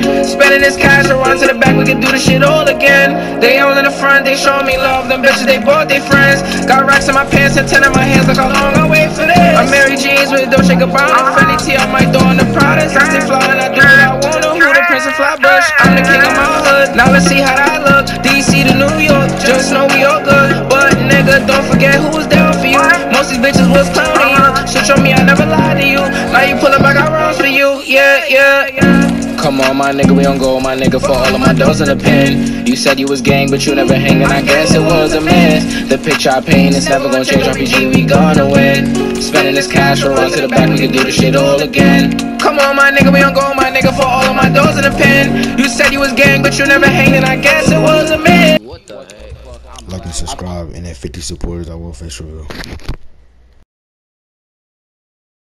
Spending this cash, we'll to the back, we can do the shit all again. They all in the front, they show me love, them bitches, they bought their friends. Got racks in my pants and ten in my hands, look how long I wait for this. I'm Mary Jeans with Dolce Gabbana, uh-huh. Fendi T on my door and the products. I stay fly and I do what I wanna. Who the Prince of Flatbush? I'm the king of my hood. Now let's see how that look. DC to New York, just know we all good. But nigga, don't forget who was down for you. Most these bitches was clowning you. Uh-huh. Switch on me, I never lied to you. Now you pull up, I got wrongs for you. Yeah, yeah, yeah. Come on, my nigga, we on go, my nigga, for all of my doors in the pen. You said you was gang, but you never hanging, I guess it was a miss. The picture I paint is never gonna change, RPG, we gonna win. Spending this cash, we'll run to the back, we can do the shit all again. Come on, my nigga, we on go, my nigga, for all of my doors in the pen. You said you was gang, but you never hanging, I guess it was a miss. Like and subscribe, and at 50 supporters, I will face reveal.